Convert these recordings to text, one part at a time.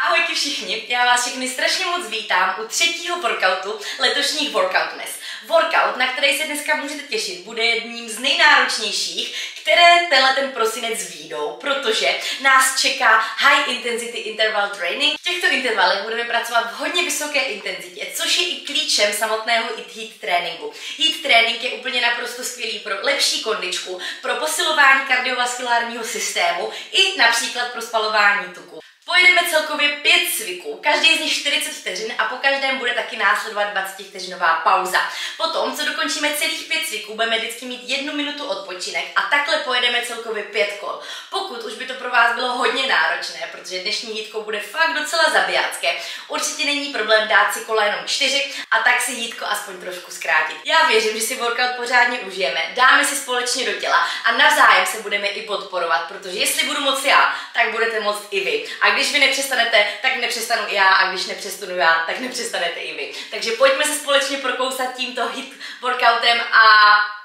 Ahojky všichni, já vás všechny strašně moc vítám u třetího workoutu letošních Workout Dnes. Workout, na který se dneska můžete těšit, bude jedním z nejnáročnějších, které tenhle ten prosinec výjdou, protože nás čeká high intensity interval training. V těchto intervalech budeme pracovat v hodně vysoké intenzitě, což je i klíčem samotného HEAT tréninku. HEAT trénink je úplně naprosto skvělý pro lepší kondičku, pro posilování kardiovaskulárního systému i například pro spalování tuku. Pojedeme celkově pět cviků, každý z nich 40 vteřin a po každém bude taky následovat 20 vteřinová pauza. Potom, co dokončíme celých pět cviků, budeme vždycky mít jednu minutu odpočinek a takhle pojedeme celkově pět kol. Pokud už by to pro vás bylo hodně náročné, protože dnešní hítko bude fakt docela zabijácké, určitě není problém dát si kola jenom čtyři a tak si hítko aspoň trošku zkrátit. Já věřím, že si workout pořádně užijeme, dáme si společně do těla a navzájem se budeme i podporovat, protože jestli budu moc já, tak budete moct i vy. A když vy nepřestanete, tak nepřestanu i já a když nepřestanu já, tak nepřestanete i vy. Takže pojďme se společně prokousat tímto hit workoutem a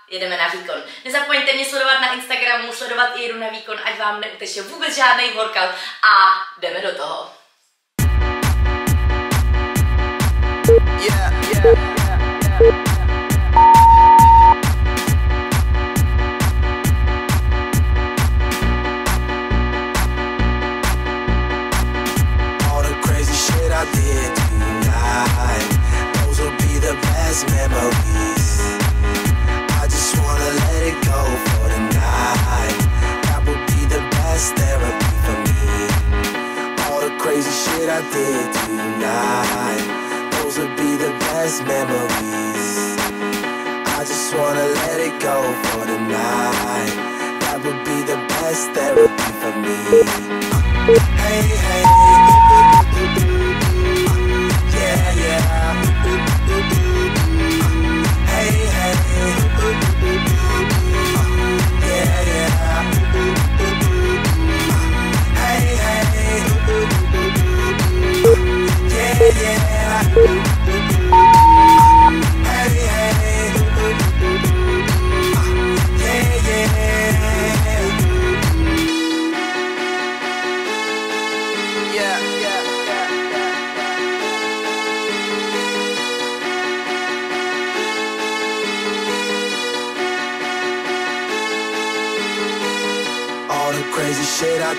jedeme na výkon. Nezapomeňte mě sledovat na Instagramu, sledovat i jedu na výkon, ať vám neuteče vůbec žádný workout a jdeme do toho. Yeah, as memories. I just wanna let it go for tonight. That would be the best therapy for me. All the crazy shit I did tonight. Those would be the best memories. I just wanna let it go for tonight. That would be the best therapy for me. Hey, hey.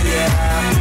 Yeah,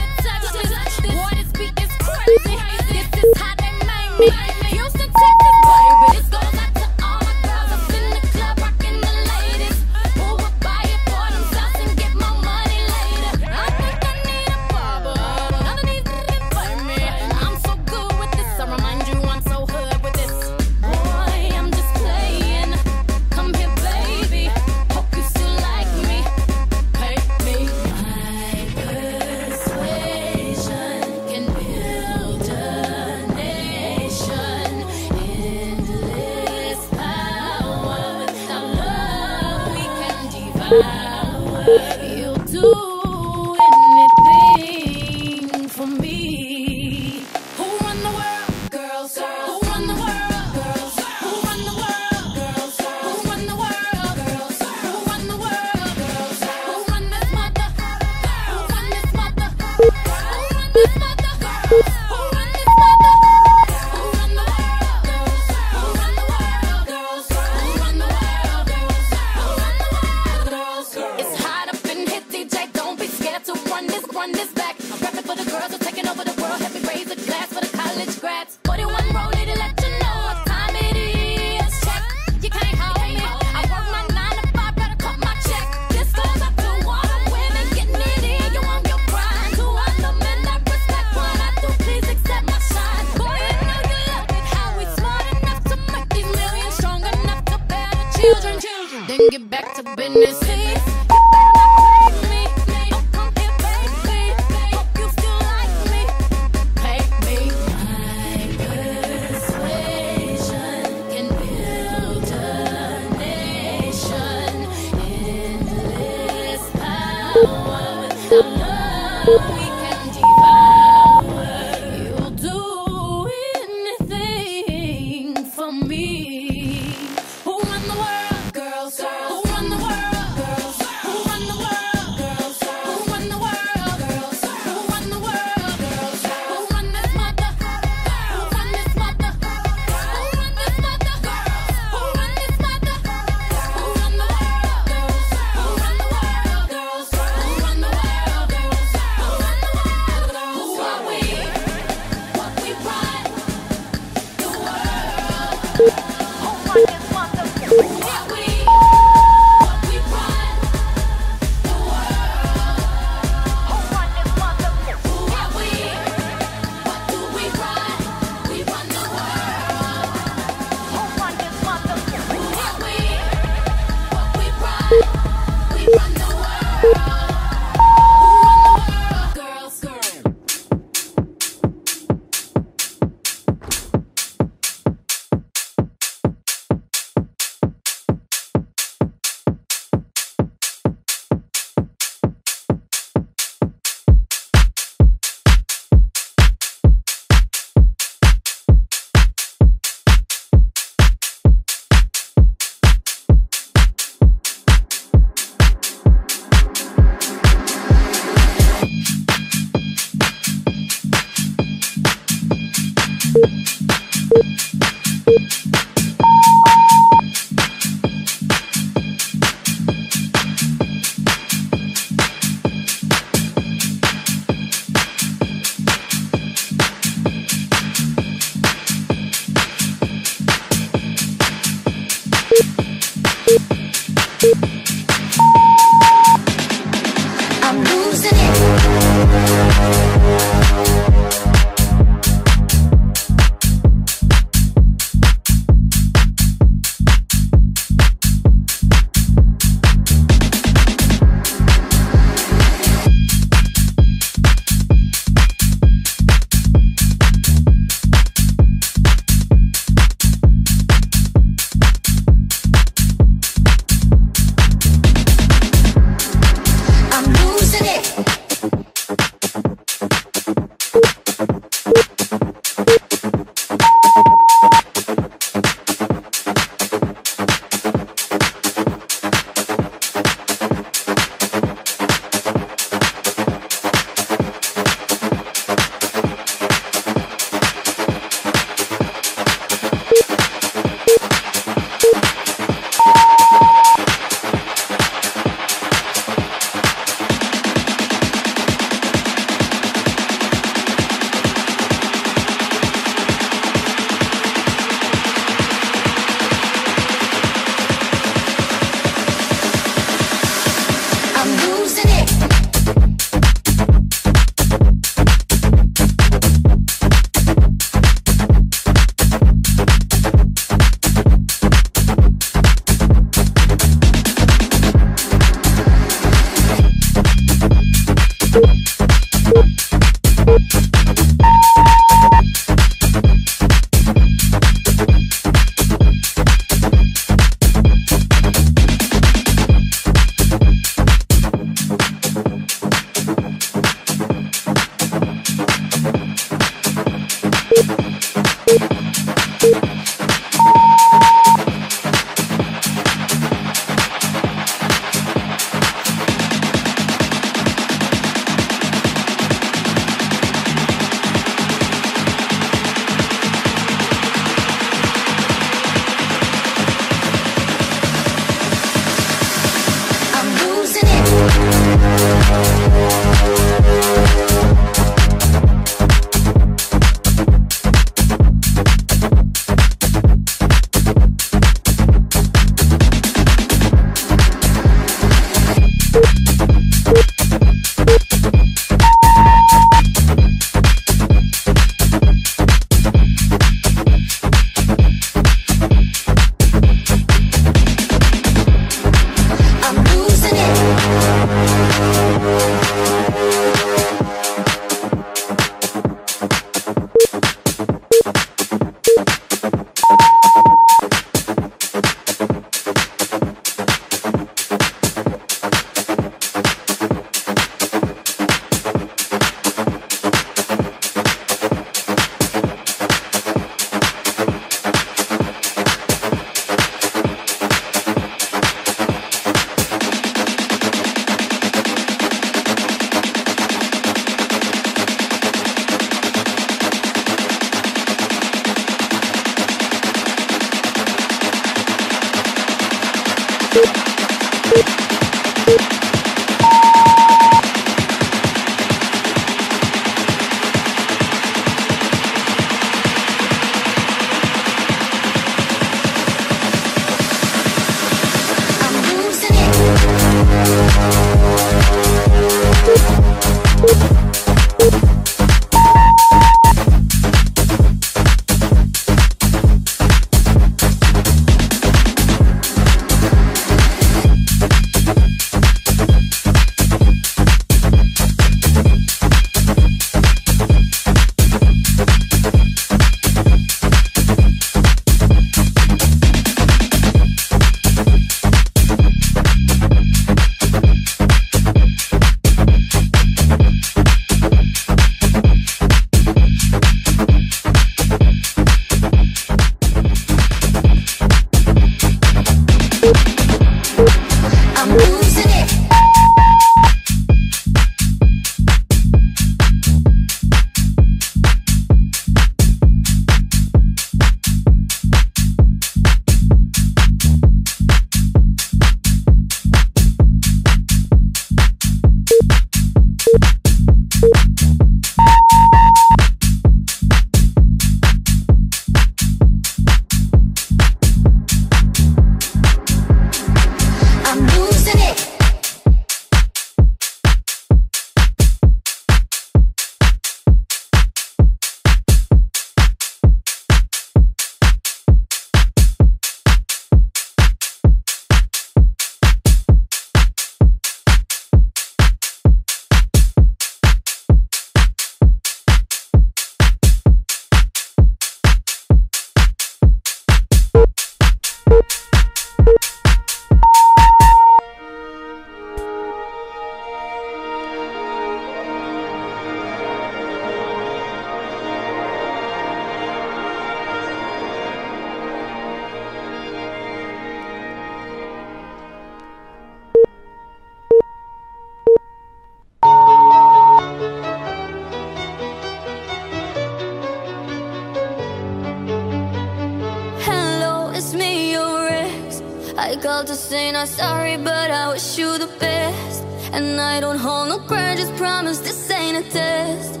I called to say not sorry, but I wish you the best. And I don't hold no grudges, promise this ain't a test.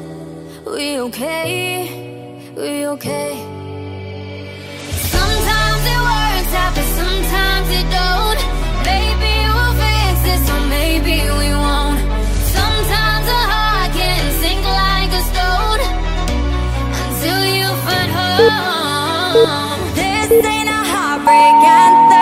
We okay, we okay. Sometimes it works out, but sometimes it don't. Maybe we'll fix this, or maybe we won't. Sometimes a heart can sink like a stone until you find home. This ain't a heartbreak anthem.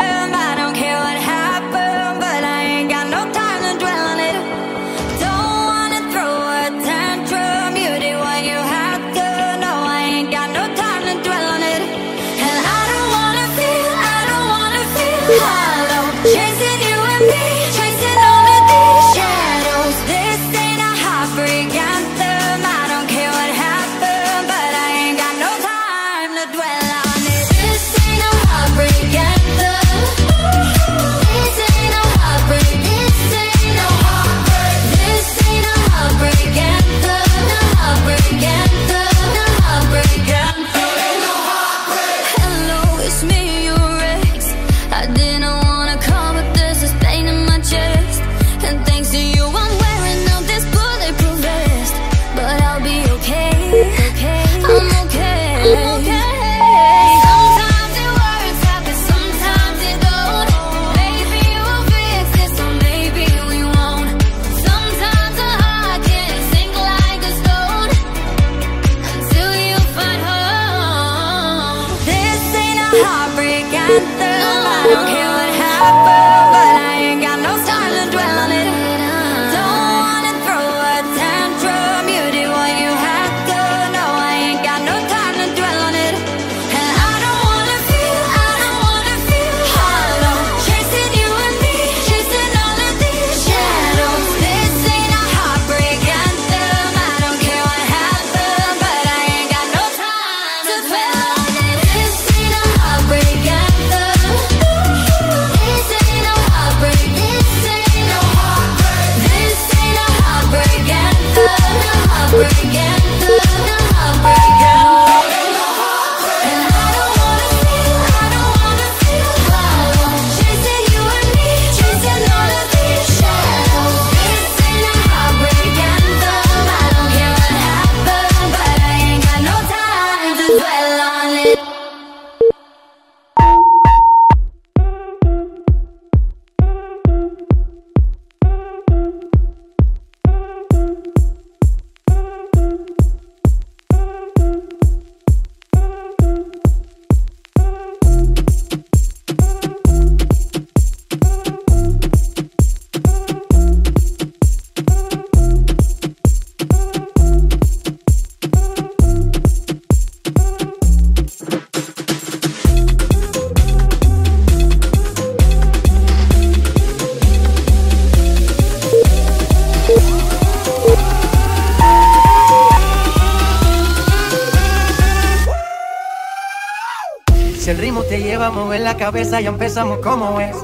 Cabeza, ya empezamos como es.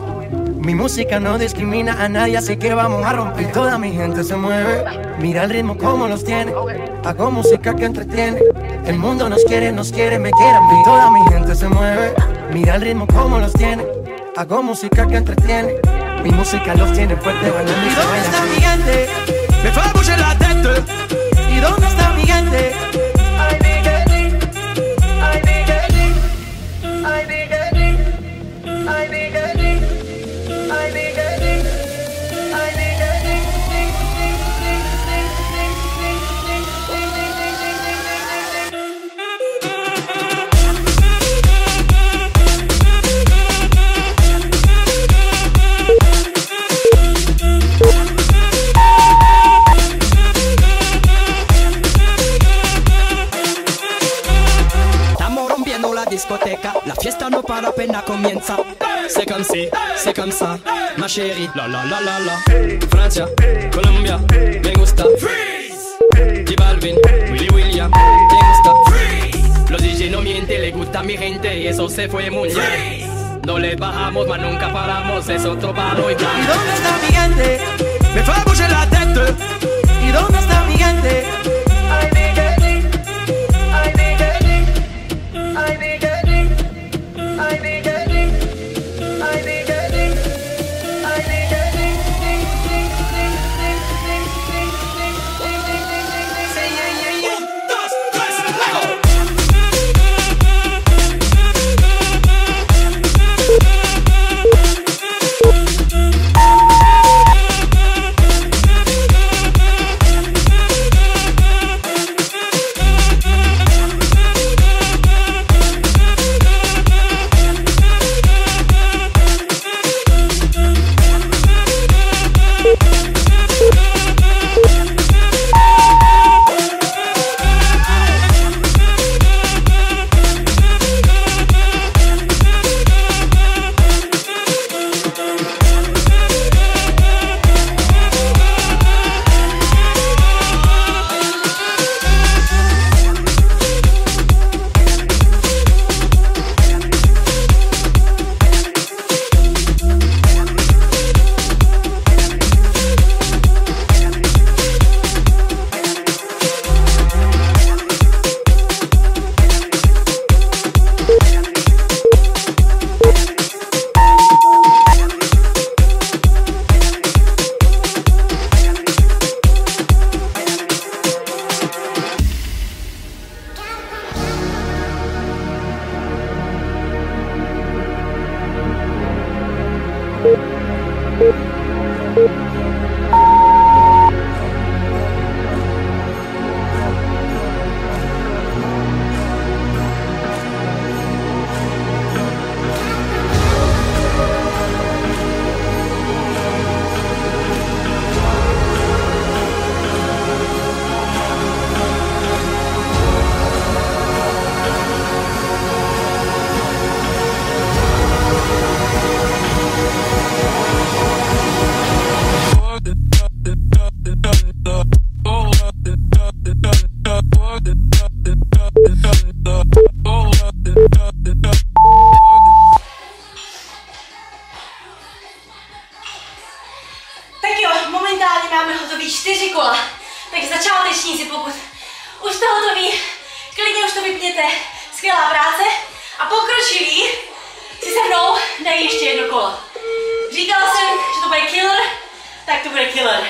Mi música no discrimina a nadie, así que vamos a romper. Toda mi gente se mueve. Mira el ritmo como los tiene. Hago música que entretiene. El mundo nos quiere, nos quiere, me quiere a mí. Toda mi gente se mueve. Mira el ritmo como los tiene. Hago música que entretiene. Mi música los tiene fuerte bailando. ¿Y dónde está mi gente? Me fue a la tête. ¿Y dónde está mi gente? Fiesta no para apenas comienza. C'est comme si, c'est comme ça, ma chérie. La la la la la. Francia, Colombia, me gusta. Freeze. J Balvin, Willy William, me gusta. Freeze. Los DJ no mienten, le gusta a mi gente y eso se fue muy bien. No le bajamos, mas nunca paramos, es otro palo y ¿Y dónde está mi gente? Me fue a la tête. ¿Y dónde está mi gente? I need a I need Práce. A pokročilí si se mnou dají ještě jedno kolo. Říkala jsem, že to bude killer, tak to bude killer.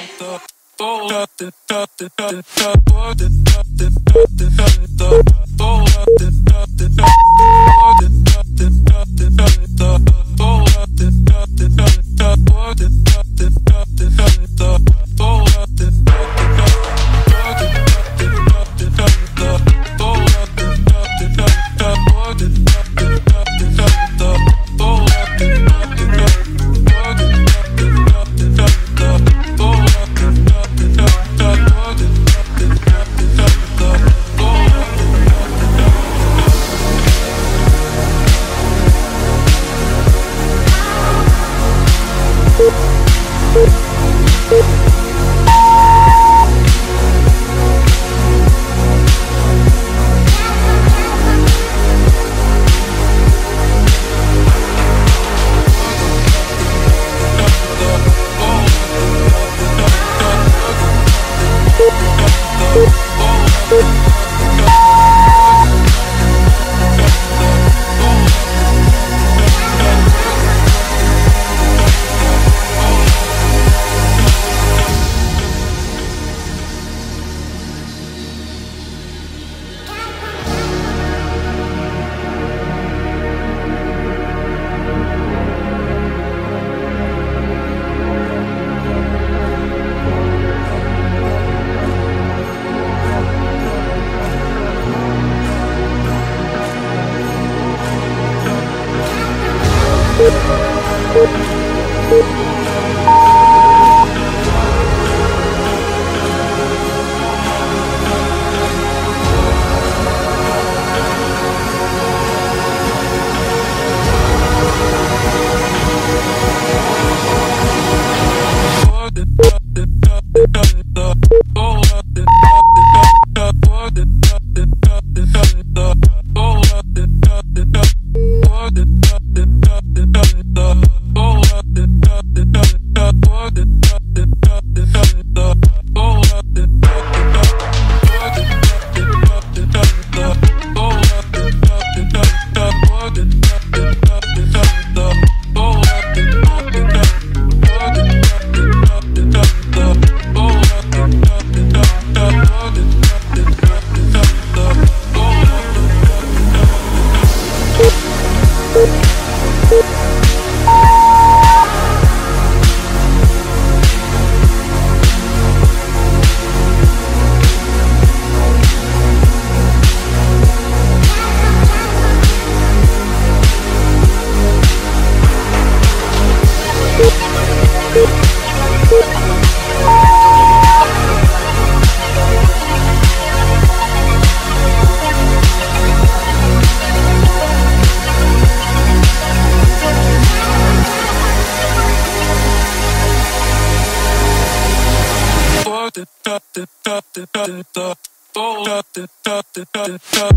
Hey. thug.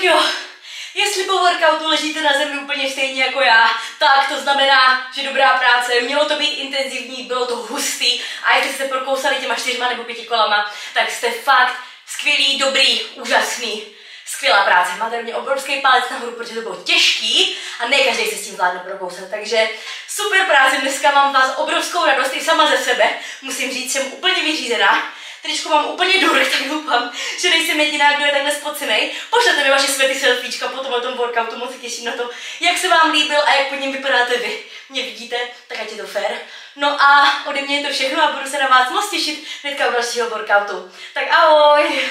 Tak jo, jestli po workoutu ležíte na zemi úplně stejně jako já, tak to znamená, že dobrá práce, mělo to být intenzivní, bylo to hustý a jestli jste prokousali těma čtyřma nebo pěti kolama, tak jste fakt skvělý, dobrý, úžasný. Skvělá práce, máte mě obrovský palec nahoru, protože to bylo těžký a ne každý se s tím zvládne prokousat. Takže super práce, dneska mám vás obrovskou radost i sama ze sebe. Musím říct, jsem úplně vyřízená. Tričku mám úplně durk, tak doufám, že nejsem jediná, kdo je takhle spocený. Pošlete mi vaše světy selfiečka po tomhle tom workoutu, moc se těším na to, jak se vám líbil a jak pod ním vypadáte vy. Mě vidíte, tak ať je to fair. No a ode mě je to všechno a budu se na vás moc těšit hnedka u dalšího workoutu. Tak ahoj!